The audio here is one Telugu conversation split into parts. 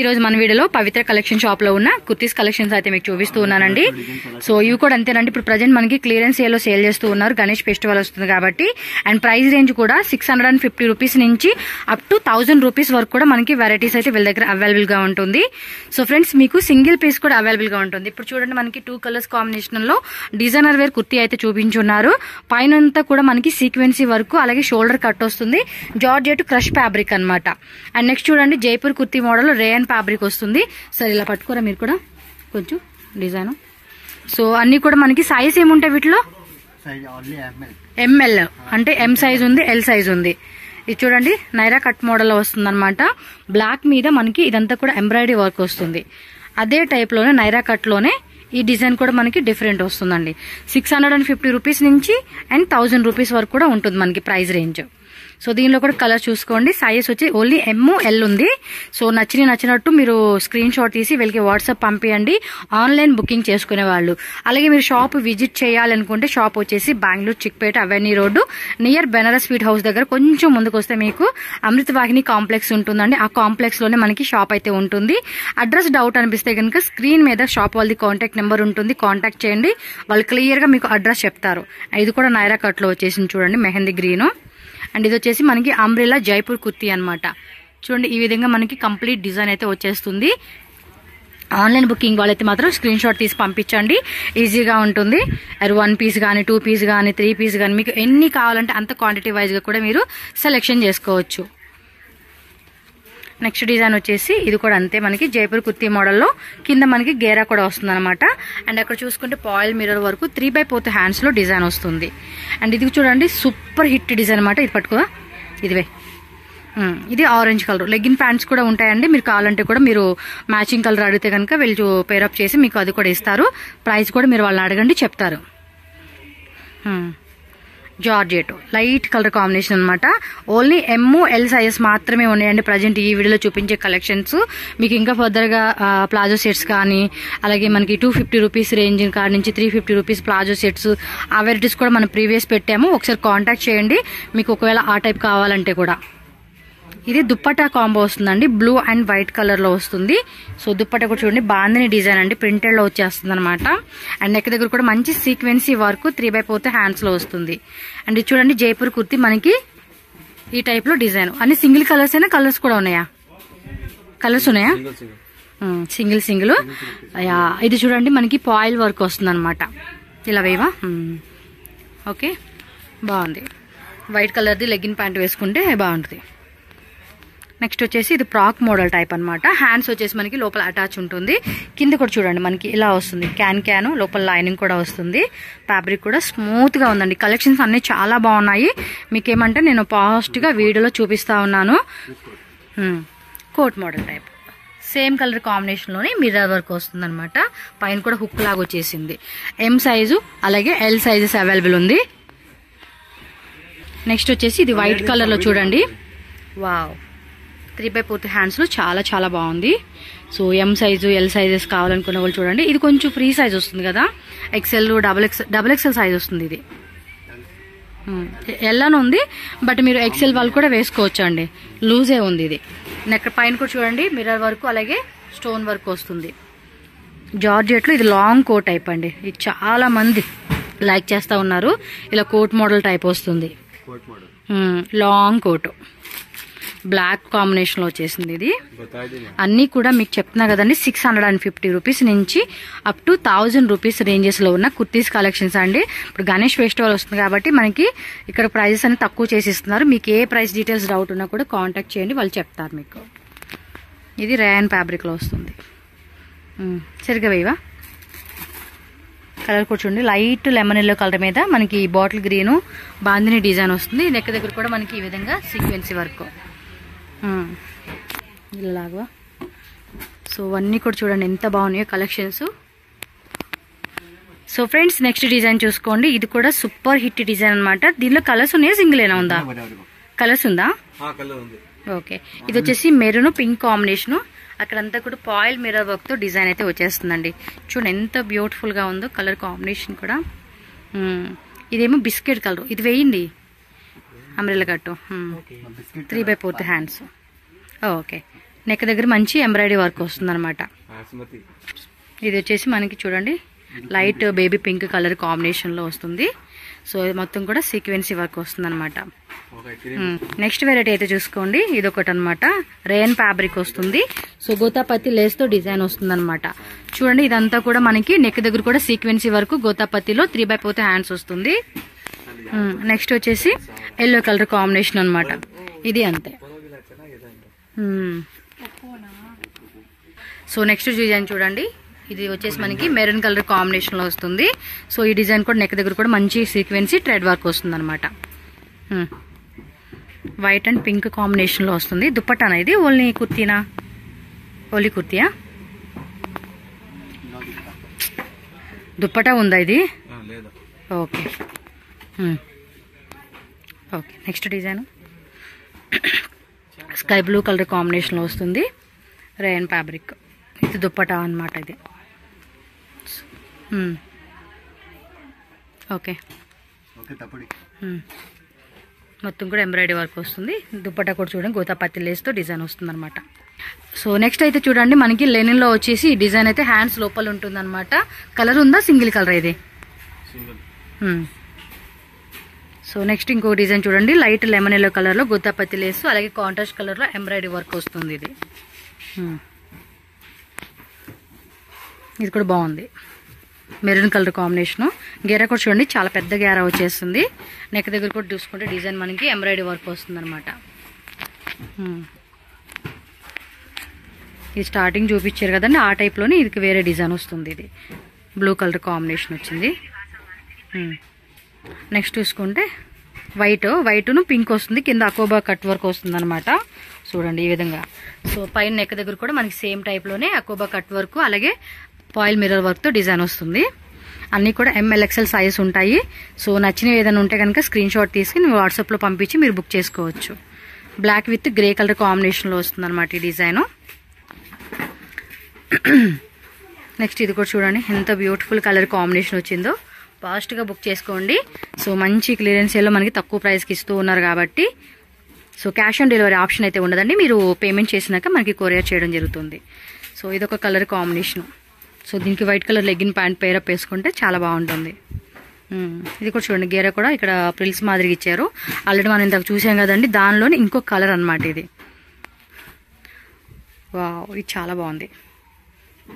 ఈ రోజు మన వీడియోలో పవిత్ర కలెక్షన్ షాప్లో ఉన్న కుర్తీస్ కలెక్షన్స్ అయితే మీకు చూపిస్తూ ఉన్నానండి. సో ఇవి కూడా అంతేనండి. ఇప్పుడు ప్రజెంట్ మనకి క్లియరెన్స్ ఏలో సేల్ చేస్తూ ఉన్నారు. గణేష్ ఫెస్టివల్ వస్తుంది కాబట్టి. అండ్ ప్రైస్ రేంజ్ కూడా six hundred and fifty rupees నుంచి అప్ టు థౌసండ్ రూపీస్ వరకు కూడా మనకి వెరైటీస్ అయితే వీళ్ళ దగ్గర అవైలబుల్గా ఉంటుంది. సో ఫ్రెండ్స్ మీకు సింగిల్ పీస్ కూడా అవైలబుల్గా ఉంటుంది. ఇప్పుడు చూడండి మనకి టూ కలర్స్ కాంబినేషన్లో డిజైనర్ వేర్ కుర్తీ అయితే చూపించున్నారు. పైన కూడా మనకి సీక్వెన్సీ వర్క్ అలాగే షోల్డర్ కట్ వస్తుంది. జార్జెట్ క్రష్ ఫ్యాబ్రిక్ అన్నమాట. అండ్ నెక్స్ట్ చూడండి Jaipur kurti model rayon fabric వస్తుంది. సరే ఇలా పట్టుకోరా మీరు కూడా. కొంచెం డిజైన్. సో అన్ని కూడా మనకి సైజ్ ఏముంటాయి వీటిలో? ఎంఎల్ అంటే ఎం సైజ్ ఉంది ఎల్ సైజ్ ఉంది. ఇది చూడండి నైరా కట్ మోడల్ వస్తుంది అనమాట బ్లాక్ మీద మనకి ఇదంతా కూడా ఎంబ్రాయిడరీ వర్క్ వస్తుంది. అదే టైప్లోనే నైరా కట్లోనే ఈ డిజైన్ కూడా మనకి డిఫరెంట్ వస్తుందండి. Six hundred and fifty rupees నుంచి అండ్ థౌజండ్ రూపీస్ వరకు కూడా ఉంటుంది మనకి ప్రైస్ రేంజ్ సో దీనిలో కూడా కలర్ చూసుకోండి. సైజ్ వచ్చి ఓన్లీ ఎమ్ ఎల్ ఉంది. సో నచ్చిన నచ్చినట్టు మీరు స్క్రీన్ షాట్ తీసి వీళ్ళకి వాట్సాప్ పంపించండి ఆన్లైన్ బుకింగ్ చేసుకునే వాళ్ళు. అలాగే మీరు షాప్ విజిట్ చేయాలనుకుంటే షాప్ వచ్చేసి Bengaluru Chickpet avenue road near Benaras sweet house దగ్గర కొంచెం ముందుకు వస్తే మీకు అమృత వాహిని కాంప్లెక్స్ ఉంటుందండి. ఆ కాంప్లెక్స్లోనే మనకి షాప్ అయితే ఉంటుంది. అడ్రస్ డౌట్ అనిపిస్తే కనుక స్క్రీన్ మీద షాప్ వాళ్ళది కాంటాక్ట్ నెంబర్ ఉంటుంది. కాంటాక్ట్ చేయండి. వాళ్ళు క్లియర్గా మీకు అడ్రస్ చెప్తారు. ఇది కూడా నైరా కట్లో వచ్చేసింది చూడండి. మెహందీ గ్రీన్ అండ్ ఇది వచ్చేసి మనకి అంబ్రెలా జైపూర్ కుర్తీ అనమాట చూడండి ఈ విధంగా మనకి కంప్లీట్ డిజైన్ అయితే వచ్చేస్తుంది. ఆన్లైన్ బుకింగ్ వాళ్ళైతే మాత్రం స్క్రీన్ షాట్ తీసి పంపించండి. ఈజీగా ఉంటుంది. అది వన్ పీస్ కానీ టూ పీస్ కానీ త్రీ పీస్ కానీ మీకు ఎన్ని కావాలంటే అంత క్వాంటిటీ వైజ్గా కూడా మీరు సెలెక్షన్ చేసుకోవచ్చు. నెక్స్ట్ డిజైన్ వచ్చేసి ఇది కూడా అంతే మనకి జైపూర్ కుర్తీ మోడల్లో. కింద మనకి గేరా కూడా వస్తుంది అనమాట అండ్ అక్కడ చూసుకుంటే పాయిల్ మిర్రర్ వరకు త్రీ బై ఫోర్త్ హ్యాండ్స్లో డిజైన్ వస్తుంది. అండ్ ఇది చూడండి సూపర్ హిట్ డిజైన్ అనమాట ఇది పట్టుకో. ఇదివే. ఇది ఆరెంజ్ కలర్ లెగ్గిన్ ప్యాంట్స్ కూడా ఉంటాయండి. మీరు కావాలంటే కూడా మీరు మ్యాచింగ్ కలర్ అడిగితే కనుక వీళ్ళు పేరప్ చేసి మీకు అది కూడా ఇస్తారు. ప్రైస్ కూడా మీరు వాళ్ళని అడగండి చెప్తారు. జార్జెట్. లైట్ కలర్ కాంబినేషన్ అనమాట ఓన్లీ ఎమ్ ఎల్ సైజెస్ మాత్రమే ఉన్నాయండి ప్రజెంట్ ఈ వీడియోలో చూపించే కలెక్షన్స్ మీకు ఇంకా ఫర్దర్గా ప్లాజో సెట్స్ కానీ అలాగే మనకి టూ ఫిఫ్టీ రూపీస్ రేంజ్ కాడ నుంచి three fifty rupees palazzo sets ఆ వెరైటీస్ కూడా మనం ప్రీవియస్ పెట్టాము. ఒకసారి కాంటాక్ట్ చేయండి. మీకు ఒకవేళ ఆ టైప్ కావాలంటే కూడా. ఇది దుప్పటా కాంబో వస్తుందండి. బ్లూ అండ్ వైట్ కలర్లో వస్తుంది. సో దుప్పటా కూడా చూడండి బాందిని డిజైన్ అండి. ప్రింటెడ్లో వచ్చేస్తుంది అనమాట అండ్ నెక్ దగ్గర కూడా మంచి sequence work three by fourth హ్యాండ్స్లో వస్తుంది. అండ్ ఇది చూడండి జైపూర్ కుర్తి మనకి ఈ టైప్లో డిజైన్. అన్ని సింగిల్ కలర్స్ అయినా కలర్స్ కూడా ఉన్నాయా? కలర్స్ ఉన్నాయా? Single single. ఇది చూడండి మనకి పాయిల్ వర్క్ వస్తుంది అనమాట ఇలా వేవా. ఓకే బాగుంది. వైట్ కలర్ది లెగ్గిన్ ప్యాంట్ వేసుకుంటే బాగుంటుంది. నెక్స్ట్ వచ్చేసి ఇది ప్రాక్ మోడల్ టైప్ అనమాట హ్యాండ్స్ వచ్చేసి మనకి లోపల అటాచ్ ఉంటుంది. కింద కూడా చూడండి మనకి ఇలా వస్తుంది. క్యాన్ క్యాన్ లోపల లైనింగ్ కూడా వస్తుంది. ఫ్యాబ్రిక్ కూడా స్మూత్గా ఉందండి. కలెక్షన్స్ అన్ని చాలా బాగున్నాయి. మీకేమంటే నేను పాస్ట్గా వీడియోలో చూపిస్తా ఉన్నాను. Coat model type same colour కాంబినేషన్లోనే mirror work వస్తుంది అనమాట పైన కూడా హుక్ లాగా వచ్చేసింది. ఎం సైజు అలాగే ఎల్ సైజెస్ అవైలబుల్ ఉంది. నెక్స్ట్ వచ్చేసి ఇది వైట్ కలర్లో చూడండి. వావ్ త్రీ బై ఫోర్త్ హ్యాండ్స్లో చాలా చాలా బాగుంది. So M size L sizes కావాలనుకున్న వాళ్ళు చూడండి. ఇది కొంచెం ఫ్రీ సైజ్ వస్తుంది కదా. XL double X double XL size వస్తుంది ఇది. ఎల్ అని ఉంది బట్ మీరు ఎక్సెల్ వాళ్ళు కూడా వేసుకోవచ్చు అండి లూజే ఉంది ఇది. నెక్ పైన కూడా చూడండి మిర్రర్ వర్క్ అలాగే స్టోన్ వర్క్ వస్తుంది. జార్జెట్లో ఇది లాంగ్ కోట్ టైప్ అండి. ఇది చాలా మంది లైక్ చేస్తా ఉన్నారు. ఇలా కోట్ మోడల్ టైప్ వస్తుంది. కోట్ మోడల్ మ్మ్, లాంగ్ కోట్ బ్లాక్ కాంబినేషన్లో వచ్చేసింది ఇది. అన్నీ కూడా మీకు చెప్తున్నా కదండి six hundred and fifty rupees నుంచి అప్ టు థౌజండ్ రూపీస్ రేంజెస్లో ఉన్న కుర్తీస్ కలెక్షన్స్ అండి. ఇప్పుడు గణేష్ ఫెస్టివల్ వస్తుంది కాబట్టి మనకి ఇక్కడ ప్రైజెస్ అన్ని తక్కువ చేసి ఇస్తున్నారు. మీకు ఏ ప్రైస్ డీటెయిల్స్ డౌట్ ఉన్నా కూడా కాంటాక్ట్ చేయండి వాళ్ళు చెప్తారు మీకు. ఇది రేయన్ ఫ్యాబ్రిక్లో వస్తుంది. సరిగ్గా వేయవా? కలర్ కూడా చూడండి. లైట్ లెమన్ ఎల్లో కలర్ మీద మనకి బాటిల్ గ్రీన్ బాందిని డిజైన్ వస్తుంది. నెక్ దగ్గర కూడా మనకి ఈ విధంగా సీక్వెన్సీ వర్క్. ఇలాగా సో అన్నీ కూడా చూడండి ఎంత బాగున్నాయో collections so friends next design చూసుకోండి. ఇది కూడా సూపర్ హిట్ డిజైన్ అన్నమాట. దీనిలో కలర్స్ ఉన్నాయా? సింగిల్ ఏనా ఉందా? కలర్స్ ఉందా? ఓకే ఇది వచ్చేసి మెరూన్ పింక్ కాంబినేషన్ అక్కడంతా కూడా పాయిల్ మిర్రర్ వర్క్తో డిజైన్ అయితే వచ్చేస్తుందండి. చూడండి ఎంత బ్యూటిఫుల్గా ఉందో కలర్ కాంబినేషన్ కూడా. ఇదేమో బిస్కెట్ కలర్ ఇది వేయండి. Umbrella cut three by fourth hands okay neck దగ్గర మంచి ఎంబ్రాయిడరీ వర్క్ వస్తుంది అనమాట ఇది వచ్చేసి మనకి చూడండి. Light baby pink. కలర్ కాంబినేషన్లో వస్తుంది. సో ఇది మొత్తం కూడా సీక్వెన్సీ వర్క్ వస్తుంది అనమాట నెక్స్ట్ వెరైటీ అయితే చూసుకోండి. ఇది ఒకటి అనమాట రేయన్ ఫ్యాబ్రిక్ వస్తుంది. సో గోతాపత్తి లేస్తో డిజైన్ వస్తుంది అనమాట చూడండి ఇదంతా కూడా మనకి నెక్ దగ్గర కూడా సీక్వెన్సీ వరకు గోతాపత్తిలో త్రీ బై పోతే హ్యాండ్స్ వస్తుంది. నెక్స్ట్ వచ్చేసి ఎల్లో కలర్ కాంబినేషన్ అన్నమాట. ఇది అంతే. సో నెక్స్ట్ డిజైన్ చూడండి. ఇది వచ్చేసి మనకి మెరూన్ కలర్ కాంబినేషన్లో వస్తుంది. సో ఈ డిజైన్ కూడా నెక్ దగ్గర కూడా మంచి సీక్వెన్సీ థ్రెడ్ వర్క్ వస్తుంది అనమాట వైట్ అండ్ పింక్ కాంబినేషన్లో వస్తుంది. దుప్పటానా ఇది? ఓన్లీ కుర్తీనా? ఓన్లీ కుర్తీయా? దుప్పటా ఉందా ఇది? Okay. Okay next design sky blue colour కాంబినేషన్లో వస్తుంది. రేయన్ ఫ్యాబ్రిక్ ఇది దుప్పటా అన్నమాట ఇది. ఓకే తప్పుడు. మ్మ్. మొత్తం కూడా ఎంబ్రాయిడరీ వర్క్ వస్తుంది. దుప్పటా కూడా చూడండి గోతాపత్తి లేస్తో డిజైన్ వస్తుంది అనమాట సో నెక్స్ట్ అయితే చూడండి మనకి లెనిన్లో వచ్చేసి ఈ డిజైన్ అయితే హ్యాండ్స్ లోపల ఉంటుంది అనమాట కలర్ ఉందా సింగిల్ కలర్ ఇది సింగిల్. సో నెక్స్ట్ ఇంకో డిజైన్ చూడండి. లైట్ లెమన్ ఎల్లో కలర్లో గుత్తాపత్తి లేసు అలాగే కాంట్రాస్ట్ కలర్లో ఎంబ్రాయిడరీ వర్క్ వస్తుంది ఇది. Hmm. ఇది కూడా బాగుంది. మెరూన్ కలర్ కాంబినేషన్ గేరా కూడా చూడండి చాలా పెద్ద గేరా వచ్చేస్తుంది. నెక్ దగ్గర కూడా చూసుకుంటే డిజైన్ మనకి ఎంబ్రాయిడరీ వర్క్ వస్తుంది అనమాట ఇది స్టార్టింగ్ చూపించారు కదండి ఆ టైప్లోనే ఇది వేరే డిజైన్ వస్తుంది ఇది. బ్లూ కలర్ కాంబినేషన్ వచ్చింది. Hmm. నెక్స్ట్ చూసుకుంటే వైట్ వైట్ను పింక్ వస్తుంది. కింద అకోబా కట్ వర్క్ వస్తుంది అనమాట చూడండి ఈ విధంగా. సో పైన నెక్ దగ్గర కూడా మనకి సేమ్ టైప్లోనే అకోబా కట్ వర్క్ అలాగే పాయిల్ మిర్రర్ వర్క్తో డిజైన్ వస్తుంది. అన్నీ కూడా ఎంఎల్ఎక్సెల్ సైజ్ ఉంటాయి. సో నచ్చినవి ఏదైనా ఉంటే కనుక స్క్రీన్ షాట్ తీసుకుని వాట్సాప్లో పంపించి మీరు బుక్ చేసుకోవచ్చు. బ్లాక్ విత్ గ్రే కలర్ కాంబినేషన్లో వస్తుంది అనమాట ఈ డిజైను నెక్స్ట్ ఇది కూడా చూడండి. ఎంత బ్యూటిఫుల్ కలర్ కాంబినేషన్ వచ్చిందో. ఫాస్ట్గా బుక్ చేసుకోండి. సో మంచి క్లియరెన్స్ సేల్లో మనకి తక్కువ ప్రైస్కి ఇస్తూ ఉన్నారు కాబట్టి so cash on delivery option అయితే ఉండదండి. మీరు పేమెంట్ చేసినాక మనకి కొరియర్ చేయడం జరుగుతుంది. సో ఇదొక కలర్ కాంబినేషన్. సో దీనికి white colour legging pant pair up వేసుకుంటే చాలా బాగుంటుంది. ఇది కూడా చూడండి గేర కూడా ఇక్కడ ప్రిల్స్ మాదిరిగా ఇచ్చారు. ఆల్రెడీ మనం ఇంతకు చూసాం కదండి దానిలోనే ఇంకో కలర్ అనమాట ఇది. వావ్ ఇది చాలా బాగుంది.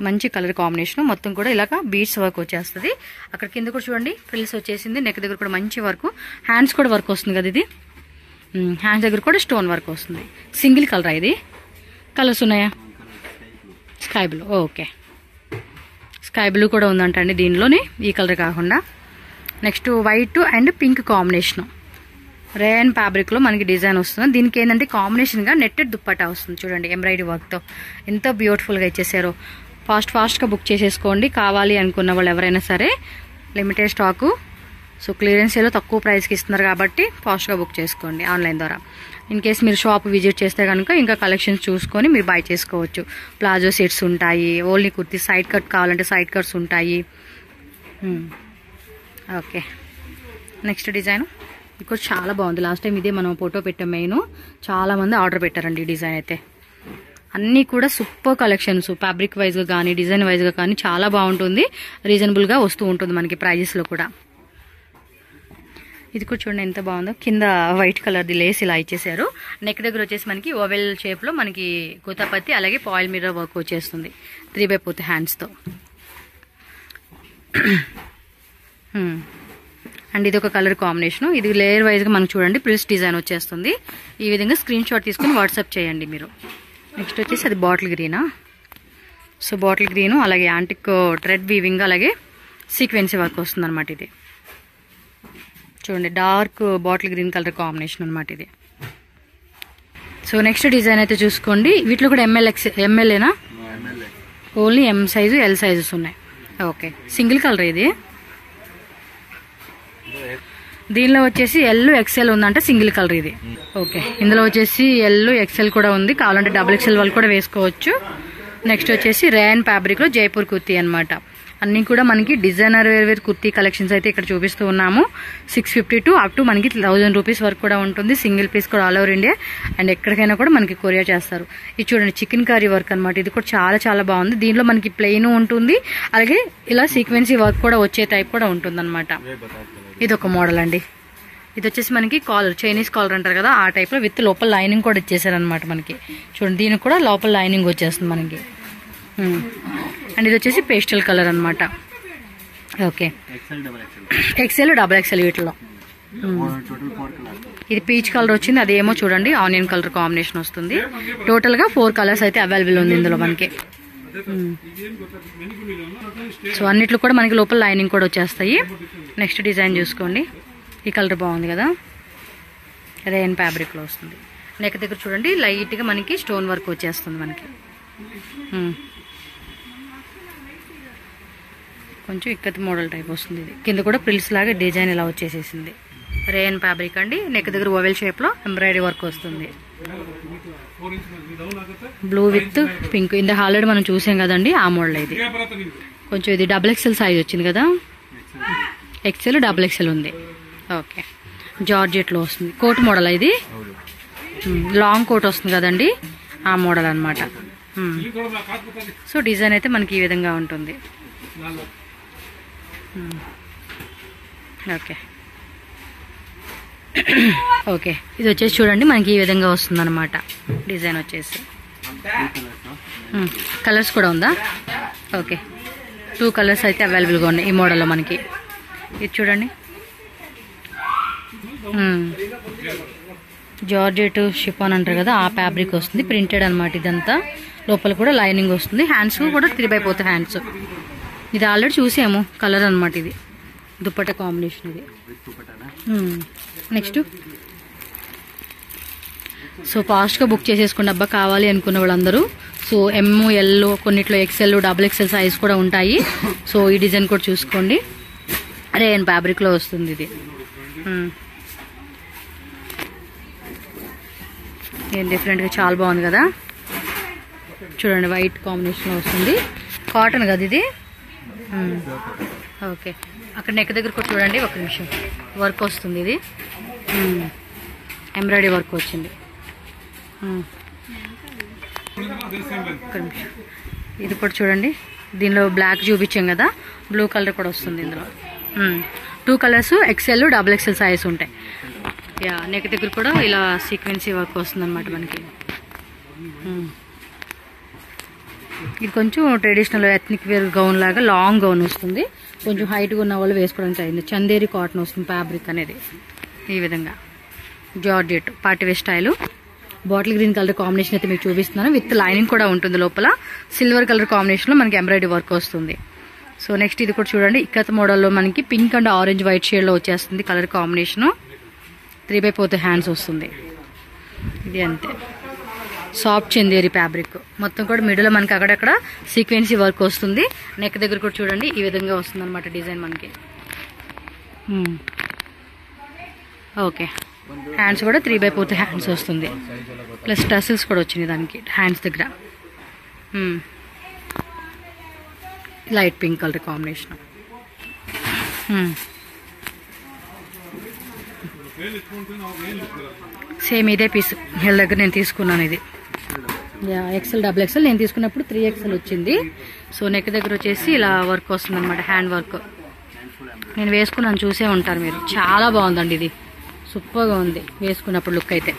మంచి కలర్ కాంబినేషన్. మొత్తం కూడా ఇలాగ బీడ్స్ వర్క్ వచ్చేస్తుంది. అక్కడ కింద కూడా చూడండి ఫ్రిల్స్ వచ్చేసింది. నెక్ దగ్గర కూడా మంచి వర్క్. హ్యాండ్స్ కూడా వర్క్ వస్తుంది కదా ఇది? హ్యాండ్స్ దగ్గర కూడా స్టోన్ వర్క్ వస్తుంది. సింగిల్ కలరా ఇది? కలర్స్ ఉన్నాయా? Sky blue. Okay. Sky blue కూడా ఉందంట అండి దీనిలోని ఈ కలర్ కాకుండా. Next white and pink combination. Rayon ఫ్యాబ్రిక్లో మనకి డిజైన్ వస్తుంది. దీనికి ఏంటంటే కాంబినేషన్గా నెట్టెడ్ దుప్పటా వస్తుంది. చూడండి ఎంబ్రాయిడరీ వర్క్తో ఎంత బ్యూటిఫుల్గా ఇచ్చేసారో. ఫాస్ట్ ఫాస్ట్గా బుక్ చేసేసుకోండి. కావాలి అనుకున్న వాళ్ళు ఎవరైనా సరే లిమిటెడ్ స్టాకు. సో క్లియరెన్స్లో తక్కువ ప్రైస్కి ఇస్తున్నారు కాబట్టి ఫాస్ట్గా బుక్ చేసుకోండి ఆన్లైన్ ద్వారా. ఇన్ కేస్ మీరు షాప్ విజిట్ చేస్తే కనుక ఇంకా కలెక్షన్స్ చూసుకొని మీరు బై చేసుకోవచ్చు. ప్లాజో సెట్స్ ఉంటాయి. ఓన్లీ కుర్తీ సైడ్ కట్ కావాలంటే సైడ్ కట్స్ ఉంటాయి. ఓకే. Next design. ఇక్కడ చాలా బాగుంది. లాస్ట్ టైం ఇదే మనం ఫోటో పెట్టాం మెయిన్. చాలా మంది ఆర్డర్ పెట్టారండి ఈ డిజైన్ అయితే. అన్నీ కూడా సూపర్ కలెక్షన్స్ ఫ్యాబ్రిక్ వైజ్గా కానీ డిజైన్ వైజ్గా కానీ చాలా బాగుంటుంది. రీజనబుల్గా వస్తూ ఉంటుంది మనకి ప్రైజెస్లో కూడా. ఇది కూడా చూడండి ఎంత బాగుందో. కింద వైట్ కలర్ది లేస్ ఇలా ఇచ్చేసారు నెక్ దగ్గర వచ్చేసి మనకి ఓవెల్ షేప్లో మనకి కోతాపత్తి అలాగే పాయిల్ మీద వర్క్ వచ్చేస్తుంది. త్రీ బై పోతే హ్యాండ్స్తో అండ్ ఇది ఒక కలర్ కాంబినేషన్ ఇది లేయర్ వైజ్గా మనకు చూడండి ప్రిల్స్ డిజైన్ వచ్చేస్తుంది. ఈ విధంగా స్క్రీన్ షాట్ తీసుకుని వాట్సాప్ చేయండి మీరు. నెక్స్ట్ వచ్చేసి అది బాటిల్ గ్రీనా? సో బాటిల్ గ్రీను అలాగే యాంటిక్ థ్రెడ్ వీవింగ్ అలాగే సీక్వెన్సీ వర్క్ వస్తుంది అనమాట ఇది. చూడండి dark bottle green colour combination అనమాట ఇది. సో నెక్స్ట్ డిజైన్ అయితే చూసుకోండి. వీటిలో కూడా M L X ఎంఎల్ఏనా only M size L sizes ఉన్నాయి. ఓకే సింగిల్ కలర్ ఇది. దీనిలో వచ్చేసి ఎల్ ఎక్సెల్ ఉందంటే సింగిల్ కలర్ ఇది. ఓకే ఇందులో వచ్చేసి ఎల్ ఎక్సెల్ కూడా ఉంది. కావాలంటే డబుల్ ఎక్సెల్ వాళ్ళు కూడా వేసుకోవచ్చు. నెక్స్ట్ వచ్చేసి రేయన్ ఫ్యాబ్రిక్లో జైపూర్ కుర్తీ అనమాట అన్నీ కూడా మనకి designer wear wear kurti collections అయితే ఇక్కడ చూపిస్తూ ఉన్నాము. Six fifty to up to మనకి థౌజండ్ రూపీస్ వరకు కూడా ఉంటుంది. సింగిల్ పీస్ కూడా ఆల్ ఓవర్ ఇండియా అండ్ ఎక్కడికైనా కూడా మనకి కొరియర్ చేస్తారు. ఇది చూడండి చికెన్ కర్రీ వర్క్ అనమాట ఇది కూడా చాలా చాలా బాగుంది. దీనిలో మనకి ప్లెయిన్ ఉంటుంది. అలాగే ఇలా సీక్వెన్సీ వర్క్ కూడా వచ్చే టైప్ కూడా ఉంటుంది ఇది ఒక మోడల్ అండి. ఇది వచ్చేసి మనకి కాలర్ చైనీస్ కాలర్ అంటారు కదా ఆ టైప్లో విత్ లోపల లైనింగ్ కూడా ఇచ్చేసారనమాట మనకి. చూడండి దీనికి కూడా లోపల లైనింగ్ వచ్చేస్తుంది మనకి. అండ్ ఇది వచ్చేసి పేస్టల్ కలర్ అనమాట ఓకే. ఎక్సెల్ డబుల్ ఎక్సెల్ వీటిలో. ఇది పీచ్ కలర్ వచ్చింది అదేమో చూడండి ఆనియన్ కలర్ కాంబినేషన్ వస్తుంది. టోటల్గా ఫోర్ కలర్స్ అయితే అవైలబుల్ ఉంది ఇందులో మనకి. సో అన్నిట్లో కూడా మనకి లోపల లైనింగ్ కూడా వచ్చేస్తాయి. నెక్స్ట్ డిజైన్ చూసుకోండి. ఈ కలర్ బాగుంది కదా? రేన్ ఫ్యాబ్రిక్లో వస్తుంది. నెక్ దగ్గర చూడండి లైట్గా మనకి స్టోన్ వర్క్ వచ్చేస్తుంది మనకి. కొంచెం ఇక్కత్ మోడల్ టైప్ వస్తుంది ఇది. కింద కూడా ప్రిల్స్ లాగా డిజైన్ ఇలా వచ్చేసేసింది. రేయన్ ఫ్యాబ్రిక్ అండి. నెక్ దగ్గర ఓవెల్ షేప్లో ఎంబ్రాయిడరీ వర్క్ వస్తుంది. బ్లూ విత్ పింక్ ఇందాక ఆల్రెడీ మనం చూసాం కదండి ఆ మోడల్ ఇది. కొంచెం ఇది డబుల్ ఎక్సెల్ సైజ్ వచ్చింది కదా? ఎక్సెల్ డబుల్ ఎక్సెల్ ఉంది. ఓకే జార్జెట్లో వస్తుంది. కోట్ మోడల్ ఇది? లాంగ్ కోట్ వస్తుంది కదండి ఆ మోడల్ అనమాట సో డిజైన్ అయితే మనకి ఈ విధంగా ఉంటుంది. Okay okay. ఇది వచ్చేసి చూడండి మనకి ఈ విధంగా వస్తుందన్నమాట. డిజైన్ వచ్చేసి. కలర్స్ కూడా ఉందా? ఓకే. టూ కలర్స్ అయితే అవైలబుల్గా ఉన్నాయి ఈ మోడల్లో మనకి. ఇది చూడండి. జార్జెట్ షిఫాన్ అంటారు కదా ఆ ఫ్యాబ్రిక్ వస్తుంది. ప్రింటెడ్ అనమాట ఇదంతా. లోపల కూడా లైనింగ్ వస్తుంది. హ్యాండ్స్ కూడా తిరిగిపోతాయి హ్యాండ్స్. ఇది ఆల్రెడీ చూసాము కలర్ అనమాట ఇది. దుప్పట కాంబినేషన్ ఇది. నెక్స్ట్ సో ఫాస్ట్గా బుక్ చేసేసుకున్న అబ్బా కావాలి అనుకున్న వాళ్ళందరూ. సో ఎమ్ ఎల్ కొన్నిట్లో ఎక్సెల్ డబుల్ ఎక్సెల్ సైజ్ కూడా ఉంటాయి. సో ఈ డిజైన్ కూడా చూసుకోండి. రేన్ ఫ్యాబ్రిక్లో వస్తుంది ఇది. Hmm. ఏం డిఫరెంట్గా చాలా బాగుంది కదా. చూడండి వైట్ కాంబినేషన్లో వస్తుంది. కాటన్ కదా ఇది? Hmm. ఓకే అక్కడ నెక్ దగ్గర కూడా చూడండి ఒక నిమిషం. వర్క్ వస్తుంది ఇది. ఎంబ్రాయిడరీ వర్క్ వచ్చింది. ఒక్క నిమిషం. ఇది కూడా చూడండి. దీనిలో బ్లాక్ చూపించాం కదా బ్లూ కలర్ కూడా వస్తుంది ఇందులో. Two colours XL double XL size ఉంటాయి. యా నెక్ దగ్గర కూడా ఇలా సీక్వెన్సీ వర్క్ వస్తుంది అనమాట మనకి ఇది కొంచెం ట్రెడిషనల్ ఎథ్నిక్ వేర్ గౌన్ లాగా లాంగ్ గౌన్ వస్తుంది. కొంచెం హైట్గా ఉన్న వాళ్ళు వేసుకోవడానికి అయింది చందేరి కాటన్ వస్తుంది ఫ్యాబ్రిక్ అనేది. ఈ విధంగా. Georgette party style bottle green colour combination అయితే మీకు చూపిస్తున్నాను. విత్ లైనింగ్ కూడా ఉంటుంది లోపల. సిల్వర్ కలర్ కాంబినేషన్లో మనకి ఎంబ్రాయిడరీ వర్క్ వస్తుంది. సో నెక్స్ట్ ఇది కూడా చూడండి. ఇక్కత్ మోడల్లో మనకి పింక్ అండ్ ఆరెంజ్ వైట్ షేడ్లో వచ్చేస్తుంది colour combination three by fourth hands వస్తుంది. ఇది అంతే. Soft Chanderi fabric. మొత్తం కూడా మిడిల్ మనకి అక్కడక్కడ సీక్వెన్సీ వర్క్ వస్తుంది. నెక్ దగ్గర కూడా చూడండి ఈ విధంగా వస్తుంది అనమాట డిజైన్ మనకి. ఓకే. హ్యాండ్స్ కూడా త్రీ బై పోతే హ్యాండ్స్ వస్తుంది. ప్లస్ టసిల్స్ కూడా వచ్చినాయి దానికి హ్యాండ్స్ దగ్గర. Light pink colour combination. Same ఇదే పీస్ వీళ్ళ దగ్గర నేను తీసుకున్నాను ఇది. ఎక్సెల్ డబుల్ ఎక్సెల్ నేను తీసుకున్నప్పుడు త్రీ ఎక్సెల్ వచ్చింది. సో నెక్ దగ్గర వచ్చేసి ఇలా వర్క్ వస్తుంది అనమాట హ్యాండ్ వర్క్ నేను వేసుకున్నాను చూసే ఉంటారు మీరు. చాలా బాగుందండి ఇది. సూపర్గా ఉంది వేసుకున్నప్పుడు లుక్ అయితే.